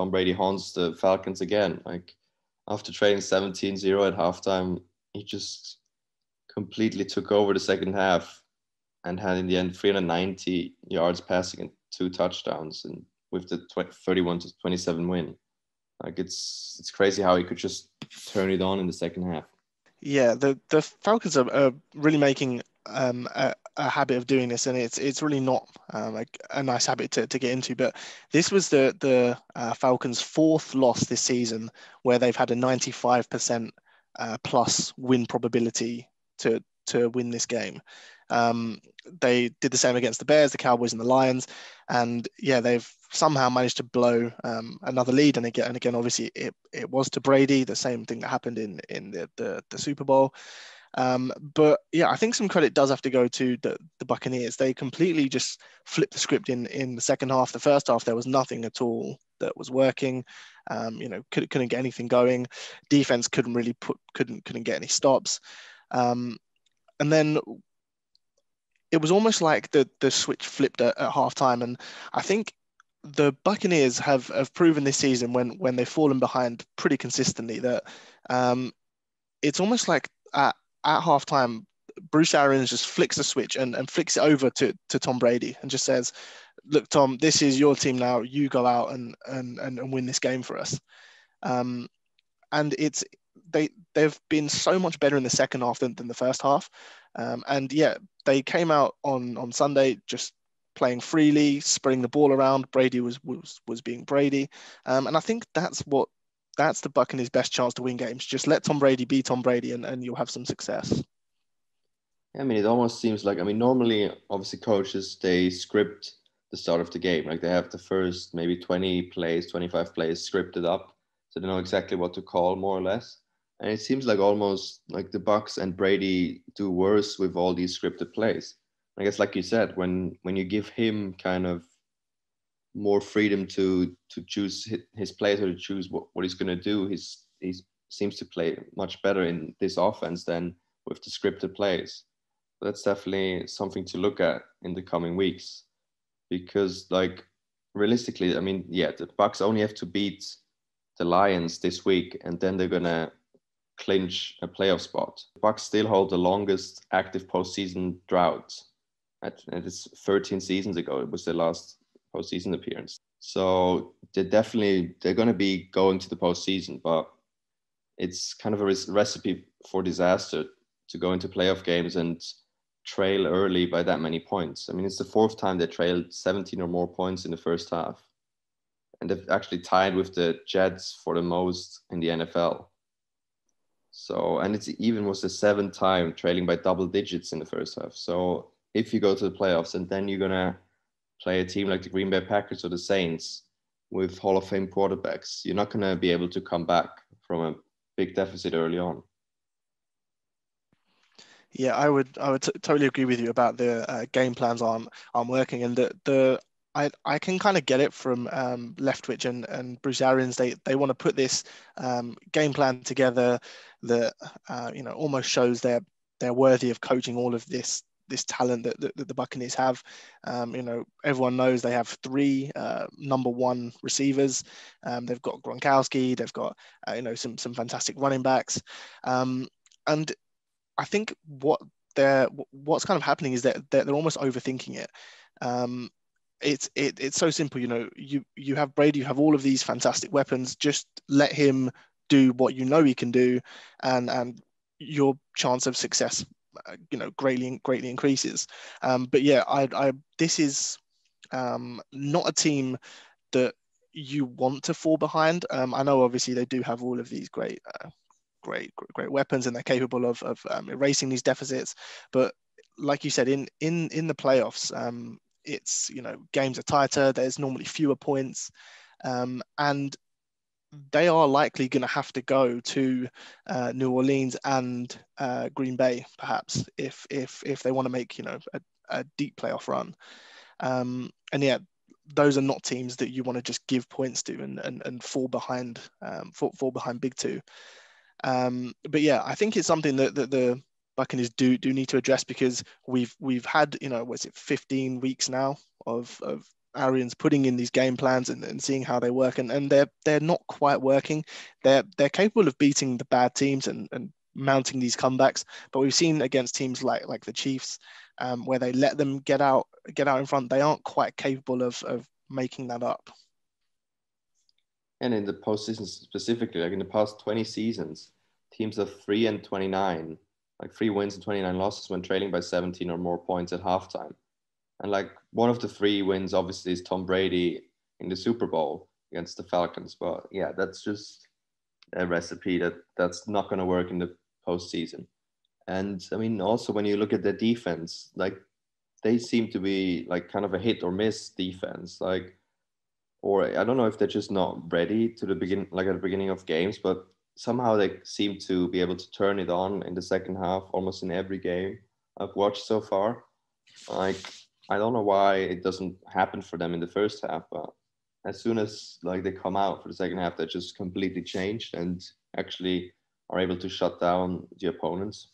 Tom Brady haunts the Falcons again. Like after trading 17-0 at halftime, he just completely took over the second half and had in the end 390 yards passing and two touchdowns and with the 31 to 27 win. Like it's it's crazy how he could just turn it on in the second half. Yeah, the the Falcons are, are really making um, a, a, habit of doing this, and it's it's really not um, a, a, nice habit to, to get into. But this was the the uh, Falcons' fourth loss this season, where they've had a 95% uh, plus win probability to to win this game. Um, they did the same against the Bears, the Cowboys, and the Lions, and yeah, they've somehow managed to blow um, another lead. And again, and again, obviously, it, it was to Brady, the same thing that happened in in the the, the Super Bowl. Um, but yeah, I think some credit does have to go to the, the Buccaneers. They completely just flipped the script in in the second half. The first half, there was nothing at all that was working. Um, you know, could, couldn't get anything going. Defense couldn't really put couldn't couldn't get any stops. Um, and then it was almost like the the switch flipped at, at halftime. And I think the Buccaneers have have proven this season when when they've fallen behind pretty consistently that um, it's almost like at at halftime, Bruce Arians just flicks the switch and, and flicks it over to, to Tom Brady and just says, Look, Tom, this is your team now. You go out and and, and, and win this game for us. Um, and it's they they've been so much better in the second half than, than the first half. Um, and yeah, they came out on on Sunday just playing freely, spreading the ball around. Brady was was was being Brady, um, and I think that's what that's the Buccaneers' best chance to win games. Just let Tom Brady be Tom Brady, and, and you'll have some success. I mean, it almost seems like I mean, normally, obviously, coaches they script the start of the game. Like they have the first maybe 20 plays, 25 plays scripted up, so they know exactly what to call more or less. And it seems like almost like the Bucks and Brady do worse with all these scripted plays. I guess, like you said, when when you give him kind of more freedom to to choose his plays or to choose what, what he's going to do. He's he seems to play much better in this offense than with the scripted plays. that's definitely something to look at in the coming weeks, because like realistically, I mean, yeah, the Bucks only have to beat the Lions this week, and then they're gonna clinch a playoff spot. The Bucks still hold the longest active postseason drought. At, it's 13 seasons ago. It was the last postseason appearance. So they're definitely they're going to be going to the postseason, but it's kind of a recipe for disaster to go into playoff games and trail early by that many points. I mean, it's the fourth time they trailed 17 or more points in the first half, and they've actually tied with the Jets for the most in the NFL. So, and it's even was the seventh time trailing by double digits in the first half. So, if you go to the playoffs and then you're gonna play a team like the Green Bay Packers or the Saints with Hall of Fame quarterbacks, you're not going to be able to come back from a big deficit early on. Yeah, I would I would t- totally agree with you about the uh, game plans aren't aren't working, and the the I, I can kind of get it from um, Leftwich and, and Bruce Arians. They they want to put this um, game plan together that uh, you know almost shows they're they're worthy of coaching all of this this talent that, that, that the Buccaneers have. Um, you know, everyone knows they have three uh, number one receivers. Um, they've got Gronkowski. They've got uh, you know some some fantastic running backs, um, and I think what they're what's kind of happening is that they're, they're almost overthinking it. Um, it's it, it's so simple, you know. You you have Brady, you have all of these fantastic weapons. Just let him do what you know he can do, and and your chance of success you know greatly greatly increases. Um, but yeah, I, I this is um, not a team that you want to fall behind. Um, I know obviously they do have all of these great, uh, great, great weapons, and they're capable of, of um, erasing these deficits. But like you said, in in in the playoffs, um, it's you know games are tighter. There's normally fewer points, um, and they are likely going to have to go to uh, New Orleans and uh, Green Bay, perhaps, if if if they want to make you know a, a deep playoff run. Um, and yeah, those are not teams that you want to just give points to and and, and fall behind um, fall, fall behind big two. Um, but yeah, I think it's something that, that the Buccaneers do do need to address because we've we've had you know was it 15 weeks now of of Arians putting in these game plans and, and seeing how they work, and, and they're they're not quite working. They're they're capable of beating the bad teams and, and mounting these comebacks, but we've seen against teams like like the Chiefs, um, where they let them get out get out in front, they aren't quite capable of of making that up. And in the postseason specifically, like in the past 20 seasons, teams are three and 29, like three wins and 29 losses when trailing by 17 or more points at halftime. And like one of the three wins, obviously, is Tom Brady in the Super Bowl against the Falcons. But yeah, that's just a recipe that that's not going to work in the postseason. And I mean, also when you look at their defense, like they seem to be like kind of a hit or miss defense. Like, or I don't know if they're just not ready to the begin, like at the beginning of games, but somehow they seem to be able to turn it on in the second half almost in every game I've watched so far. Like I don't know why it doesn't happen for them in the first half, but as soon as like they come out for the second half, they just completely changed and actually are able to shut down the opponents.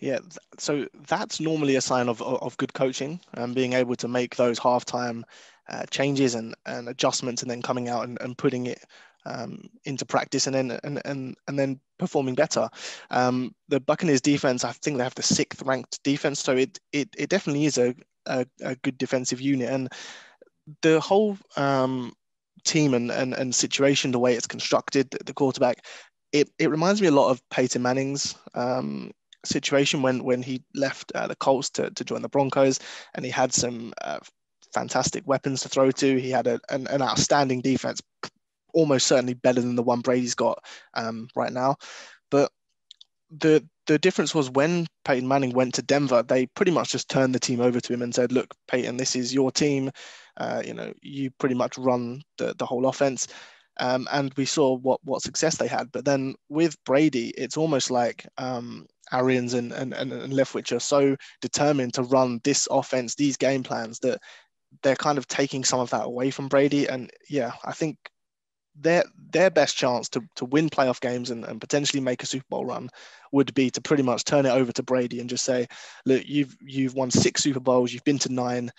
Yeah, so that's normally a sign of, of good coaching and being able to make those halftime uh, changes and, and adjustments and then coming out and, and putting it um, into practice and then and, and and then performing better. Um, the Buccaneers defense, I think they have the sixth ranked defense, so it it, it definitely is a, a, a good defensive unit and the whole um, team and, and and situation, the way it's constructed, the, quarterback, it, it reminds me a lot of Peyton Manning's um, situation when when he left uh, the Colts to, to join the Broncos, and he had some uh, fantastic weapons to throw to. He had a, an, an outstanding defense, almost certainly better than the one Brady's got um, right now. But the the difference was when Peyton Manning went to Denver, they pretty much just turned the team over to him and said, "Look, Peyton, this is your team. Uh, you know, you pretty much run the, the whole offense." Um, and we saw what what success they had. But then with Brady, it's almost like um, Arians and, and, and Leftwich are so determined to run this offense, these game plans that they're kind of taking some of that away from Brady. And yeah, I think their their best chance to, to win playoff games and, and potentially make a Super Bowl run would be to pretty much turn it over to Brady and just say, look, you've you've won six Super Bowls, you've been to nine,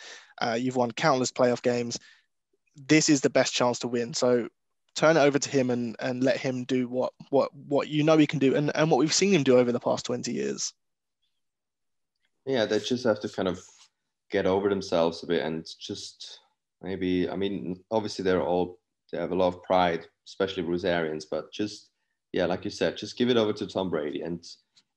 uh, you've won countless playoff games. This is the best chance to win. So turn it over to him and and let him do what what what you know he can do and, and what we've seen him do over the past 20 years. Yeah, they just have to kind of get over themselves a bit and just maybe I mean obviously they're all they have a lot of pride, especially Bruce Arians, but just yeah, like you said, just give it over to Tom Brady. And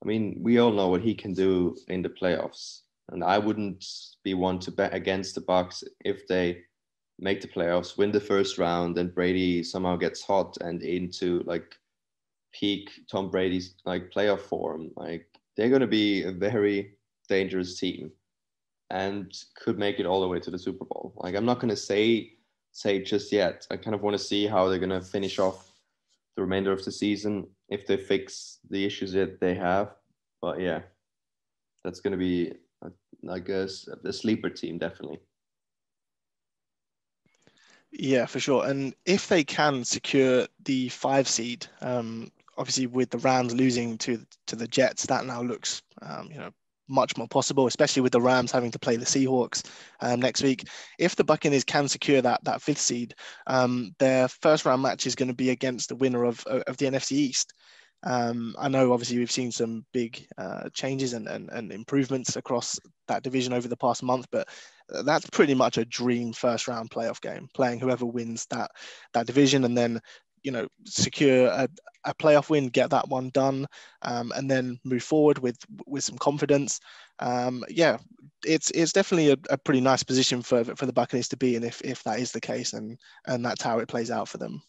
I mean, we all know what he can do in the playoffs. And I wouldn't be one to bet against the Bucks if they make the playoffs, win the first round, and Brady somehow gets hot and into like peak Tom Brady's like playoff form. Like they're gonna be a very dangerous team and could make it all the way to the Super Bowl. Like I'm not gonna say say just yet. I kind of want to see how they're gonna finish off the remainder of the season if they fix the issues that they have. But yeah, that's gonna be I guess a sleeper team definitely. Yeah, for sure. And if they can secure the five seed, um, obviously with the Rams losing to to the Jets, that now looks um, you know much more possible, especially with the Rams having to play the Seahawks um, next week. If the Buccaneers can secure that that fifth seed, um, their first round match is going to be against the winner of of the NFC East. Um, I know obviously we've seen some big uh, changes and, and, and, improvements across that division over the past month, but that's pretty much a dream first round playoff game, playing whoever wins that that division and then you know secure a, a playoff win, get that one done, um, and then move forward with with some confidence. Um, yeah, it's it's definitely a, a, pretty nice position for for the Buccaneers to be in if if that is the case, and and that's how it plays out for them.